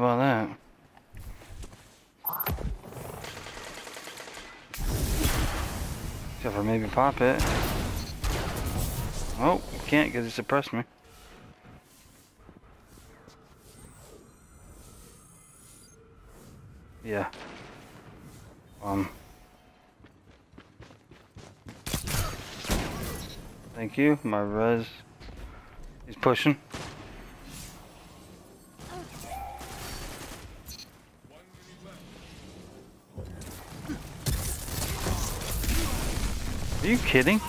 about that? Except for maybe pop it. Oh, can't because it suppressed me. Yeah. Um. Thank you. My res. He's pushing. Are you kidding?